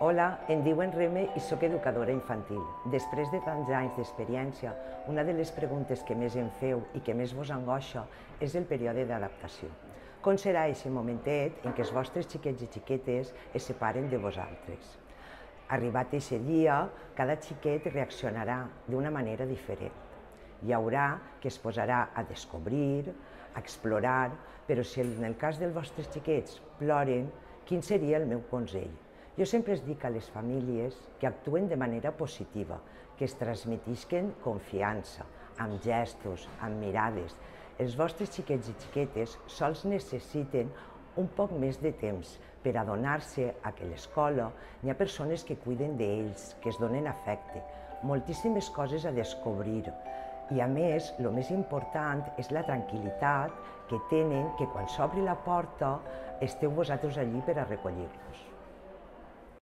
Hola, em diuen Reme i sóc educadora infantil. Després de tants anys d'experiència, una de les preguntes que més em feu i que més vos angoixa és el període d'adaptació. Com serà aquest momentet en què els vostres xiquets i xiquetes es separen de vosaltres? Arribat aquest dia, cada xiquet reaccionarà d'una manera diferent. Hi haurà que es posarà a descobrir, a explorar, però si en el cas dels vostres xiquets ploren, quin seria el meu consell? Jo sempre es dic a les famílies que actuen de manera positiva, que es transmetisquen confiança, amb gestos, amb mirades. Els vostres xiquets i xiquetes sols necessiten un poc més de temps per adonar-se a que l'escola hi ha persones que cuiden d'ells, que es donen afecte, moltíssimes coses a descobrir. I a més, el més important és la tranquil·litat que tenen que quan s'obri la porta esteu vosaltres allí per a recollir-los.